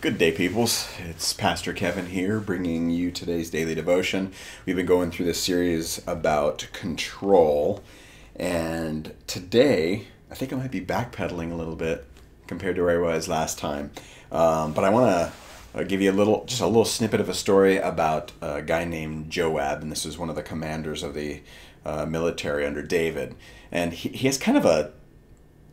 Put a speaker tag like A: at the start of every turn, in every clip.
A: Good day, peoples. It's Pastor Kevin here, bringing you today's daily devotion. We've been going through this series about control, and today I think I might be backpedaling a little bit compared to where I was last time. Um, but I want to uh, give you a little, just a little snippet of a story about a guy named Joab, and this is one of the commanders of the uh, military under David, and he, he has kind of a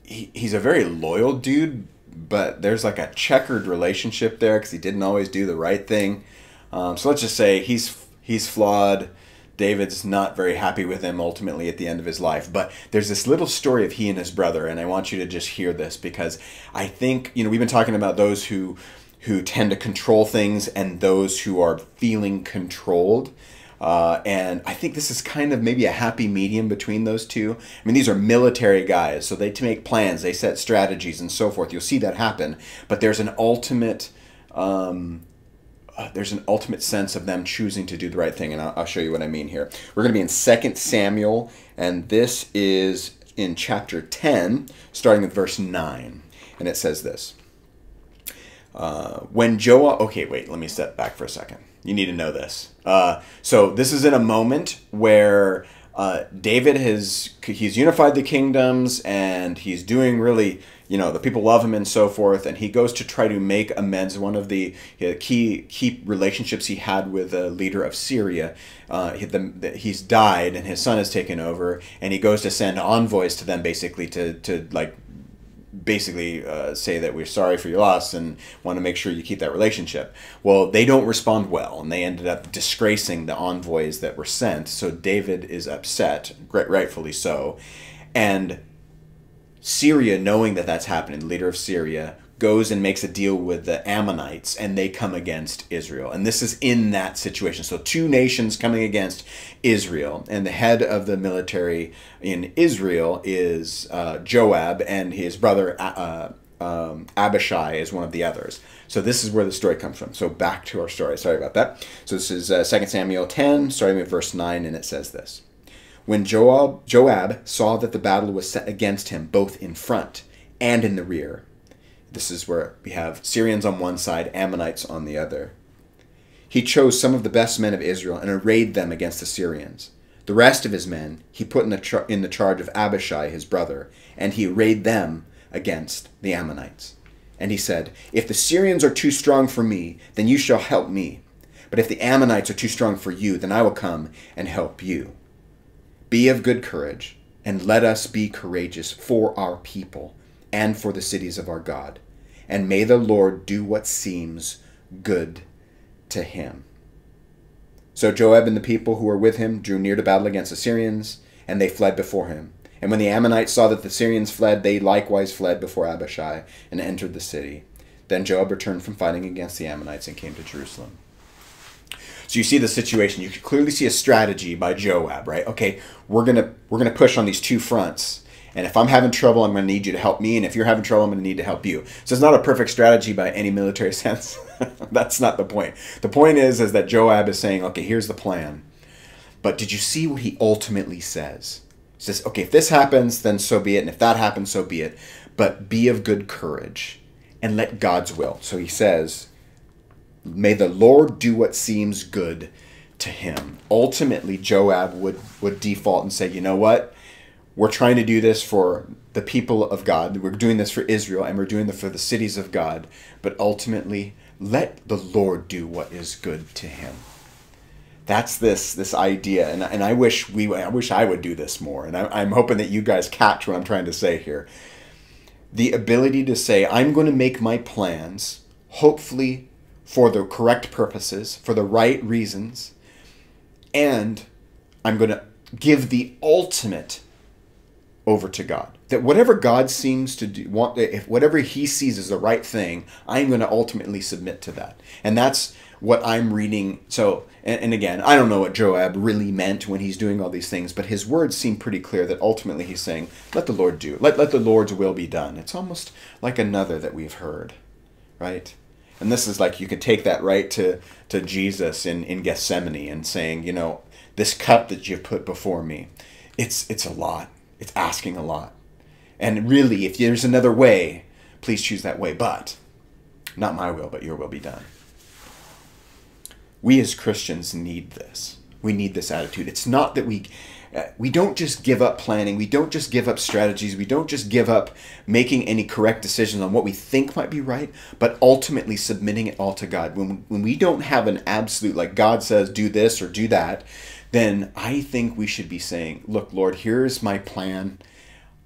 A: he, he's a very loyal dude but there's like a checkered relationship there because he didn't always do the right thing. Um, so let's just say he's he's flawed. David's not very happy with him ultimately at the end of his life. But there's this little story of he and his brother, and I want you to just hear this because I think you know we've been talking about those who who tend to control things and those who are feeling controlled. Uh, and I think this is kind of maybe a happy medium between those two. I mean, these are military guys, so they to make plans, they set strategies, and so forth. You'll see that happen. But there's an ultimate, um, uh, there's an ultimate sense of them choosing to do the right thing, and I'll, I'll show you what I mean here. We're going to be in Second Samuel, and this is in chapter 10, starting with verse 9, and it says this. Uh, when Joab, okay, wait, let me step back for a second. You need to know this. Uh, so this is in a moment where uh, David has he's unified the kingdoms and he's doing really you know the people love him and so forth. And he goes to try to make amends. One of the key key relationships he had with the leader of syria uh, he, the, he's died and his son has taken over. And he goes to send envoys to them basically to, to like basically uh, say that we're sorry for your loss and want to make sure you keep that relationship. Well, they don't respond well, and they ended up disgracing the envoys that were sent. So David is upset, rightfully so, and Syria, knowing that that's happening, the leader of Syria goes and makes a deal with the Ammonites and they come against Israel. And this is in that situation. So, two nations coming against Israel. And the head of the military in Israel is uh, Joab, and his brother uh, um, Abishai is one of the others. So, this is where the story comes from. So, back to our story. Sorry about that. So, this is uh, 2 Samuel 10, starting with verse 9, and it says this. When Joab, Joab saw that the battle was set against him, both in front and in the rear, this is where we have Syrians on one side, Ammonites on the other. He chose some of the best men of Israel and arrayed them against the Syrians. The rest of his men he put in the, in the charge of Abishai his brother, and he arrayed them against the Ammonites. And he said, If the Syrians are too strong for me, then you shall help me. But if the Ammonites are too strong for you, then I will come and help you. Be of good courage, and let us be courageous for our people and for the cities of our God. And may the Lord do what seems good to him. So Joab and the people who were with him drew near to battle against the Syrians, and they fled before him. And when the Ammonites saw that the Syrians fled, they likewise fled before Abishai and entered the city. Then Joab returned from fighting against the Ammonites and came to Jerusalem. So you see the situation. You can clearly see a strategy by Joab, right? Okay, we're gonna we're gonna push on these two fronts. And if I'm having trouble, I'm going to need you to help me. And if you're having trouble, I'm going to need to help you. So it's not a perfect strategy by any military sense. That's not the point. The point is, is that Joab is saying, okay, here's the plan. But did you see what he ultimately says? He says, okay, if this happens, then so be it. And if that happens, so be it. But be of good courage and let God's will. So he says, may the Lord do what seems good to him. Ultimately, Joab would, would default and say, you know what? We're trying to do this for the people of God. We're doing this for Israel and we're doing this for the cities of God. But ultimately, let the Lord do what is good to him. That's this this idea, and, and I wish we I wish I would do this more, and I, I'm hoping that you guys catch what I'm trying to say here. The ability to say I'm going to make my plans, hopefully for the correct purposes, for the right reasons, and I'm going to give the ultimate over to God. That whatever God seems to do, want, if whatever He sees is the right thing, I'm going to ultimately submit to that. And that's what I'm reading. So, and, and, again, I don't know what Joab really meant when he's doing all these things, but his words seem pretty clear that ultimately he's saying, let the Lord do, let, let the Lord's will be done. It's almost like another that we've heard, right? And this is like you could take that right to, to Jesus in, in Gethsemane and saying, you know, this cup that you've put before me, it's, it's a lot it's asking a lot. And really, if there's another way, please choose that way. But Not my will, but your will be done. We as Christians need this. We need this attitude. It's not that we uh, we don't just give up planning. We don't just give up strategies. We don't just give up making any correct decisions on what we think might be right, but ultimately submitting it all to God. When, when we don't have an absolute, like God says, do this or do that, then I think we should be saying, look, Lord, here's my plan.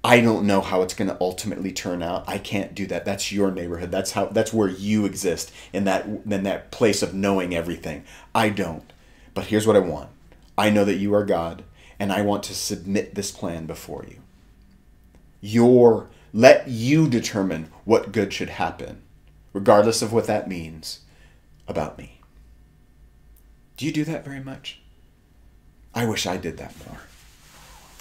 A: I don't know how it's going to ultimately turn out. I can't do that. That's your neighborhood. That's how that's where you exist in that in that place of knowing everything. I don't. But here's what I want. I know that you are God and I want to submit this plan before you. Your let you determine what good should happen, regardless of what that means about me. Do you do that very much? I wish I did that more.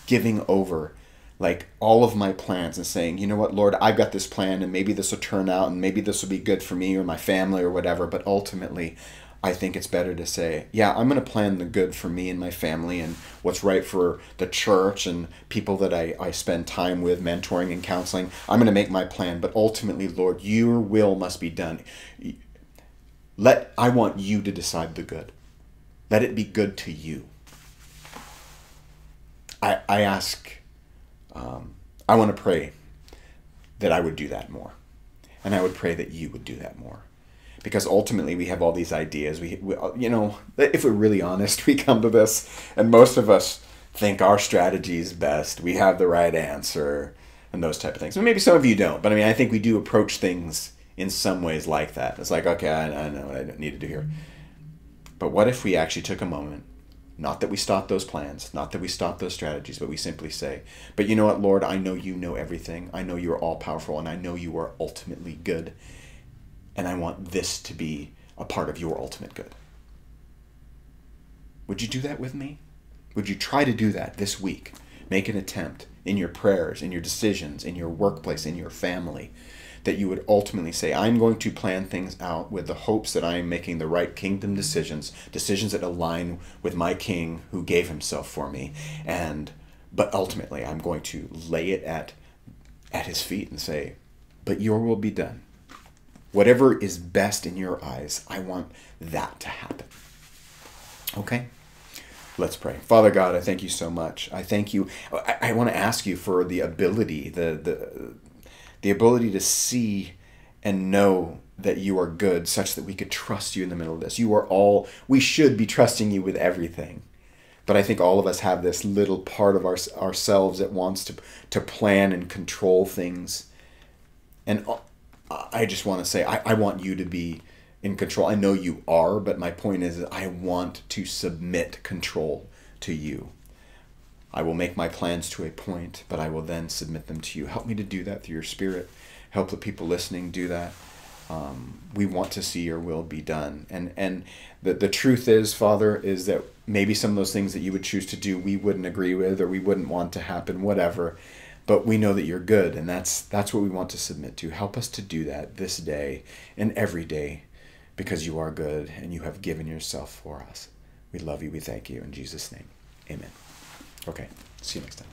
A: Giving over like all of my plans and saying, you know what, Lord, I've got this plan and maybe this will turn out and maybe this will be good for me or my family or whatever, but ultimately I think it's better to say, yeah, I'm going to plan the good for me and my family and what's right for the church and people that I, I spend time with, mentoring and counseling. I'm going to make my plan, but ultimately, Lord, your will must be done. Let I want you to decide the good. Let it be good to you. I, I ask, um, I want to pray that I would do that more. And I would pray that you would do that more because ultimately we have all these ideas. We, we, you know, if we're really honest, we come to this, and most of us think our strategy is best. We have the right answer, and those type of things. Maybe some of you don't, but I mean, I think we do approach things in some ways like that. It's like, okay, I, I know what I need to do here. But what if we actually took a moment? Not that we stop those plans, not that we stop those strategies, but we simply say, But you know what, Lord, I know you know everything. I know you are all powerful, and I know you are ultimately good and I want this to be a part of your ultimate good. Would you do that with me? Would you try to do that this week? Make an attempt in your prayers, in your decisions, in your workplace, in your family, that you would ultimately say, I'm going to plan things out with the hopes that I am making the right kingdom decisions, decisions that align with my king who gave himself for me. And but ultimately I'm going to lay it at at his feet and say, But your will be done Whatever is best in your eyes, I want that to happen. Okay? Let's pray. Father God, I thank you so much. I thank you. I, I want to ask you for the ability, the, the, the ability to see and know that you are good such that we could trust you in the middle of this. You are all, we should be trusting you with everything. But I think all of us have this little part of our, ourselves that wants to, to plan and control things. And uh, I just want to say I, I want you to be in control. I know you are, but my point is I want to submit control to you. I will make my plans to a point, but I will then submit them to you. Help me to do that through your spirit. Help the people listening do that. Um, we want to see your will be done. And and the, the truth is, Father, is that maybe some of those things that you would choose to do we wouldn't agree with or we wouldn't want to happen, whatever but we know that you're good and that's that's what we want to submit to help us to do that this day and every day because you are good and you have given yourself for us we love you we thank you in jesus name amen okay see you next time